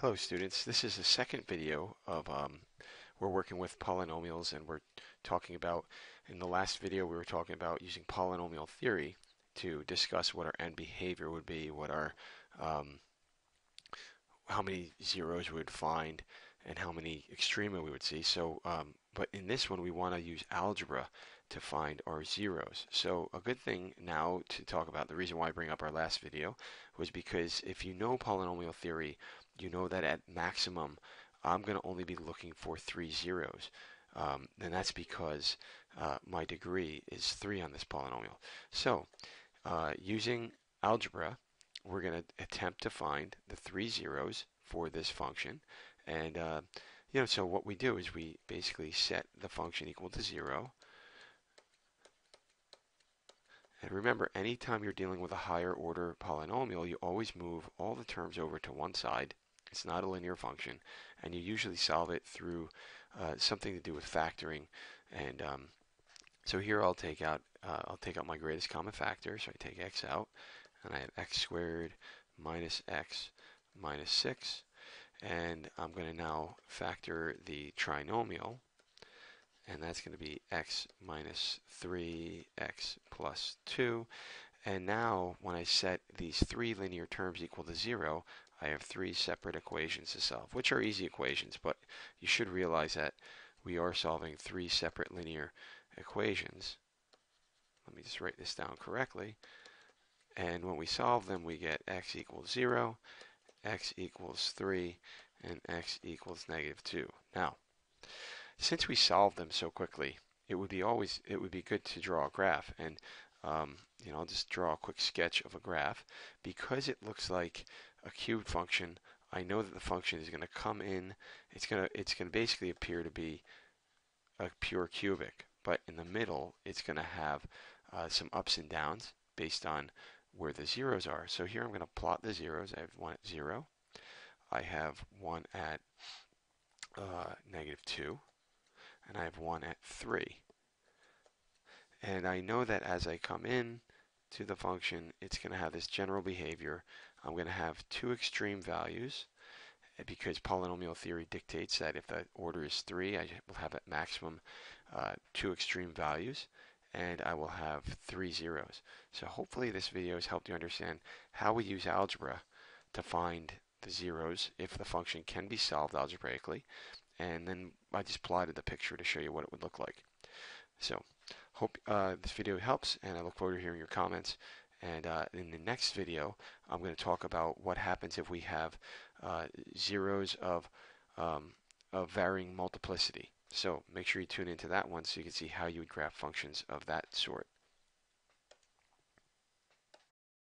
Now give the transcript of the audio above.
Hello students, this is the second video of um, we're working with polynomials and we're talking about, in the last video we were talking about using polynomial theory to discuss what our end behavior would be, what our, um, how many zeros we would find and how many extrema we would see. So, um, but in this one we want to use algebra to find our zeros. So a good thing now to talk about, the reason why I bring up our last video was because if you know polynomial theory, you know that at maximum, I'm going to only be looking for three zeros. Um, and that's because uh, my degree is 3 on this polynomial. So, uh, using algebra, we're going to attempt to find the three zeros for this function. And, uh, you know, so what we do is we basically set the function equal to 0. And remember, anytime you're dealing with a higher order polynomial, you always move all the terms over to one side it's not a linear function, and you usually solve it through uh, something to do with factoring. And um, so here I'll take out uh, I'll take out my greatest common factor. So I take x out, and I have x squared minus x minus 6. And I'm going to now factor the trinomial, and that's going to be x minus 3x plus 2. And now, when I set these three linear terms equal to 0, I have three separate equations to solve, which are easy equations, but you should realize that we are solving three separate linear equations. Let me just write this down correctly. And when we solve them, we get x equals 0, x equals 3, and x equals negative 2. Now, since we solved them so quickly, it would be always it would be good to draw a graph. And um, you know, I'll just draw a quick sketch of a graph. Because it looks like a cubed function, I know that the function is going to come in. It's going to it's going to basically appear to be a pure cubic, but in the middle, it's going to have uh, some ups and downs based on where the zeros are. So here I'm going to plot the zeros. I have one at 0. I have one at uh, negative 2. And I have one at 3. And I know that as I come in to the function, it's going to have this general behavior. I'm going to have two extreme values eh, because polynomial theory dictates that if the order is 3, I will have at maximum uh, two extreme values and I will have three zeros. So hopefully this video has helped you understand how we use algebra to find the zeros if the function can be solved algebraically. And then I just plotted the picture to show you what it would look like. So hope uh, this video helps and I look forward to hearing your comments. And uh, in the next video, I'm going to talk about what happens if we have uh, zeros of, um, of varying multiplicity. So make sure you tune into that one so you can see how you would graph functions of that sort.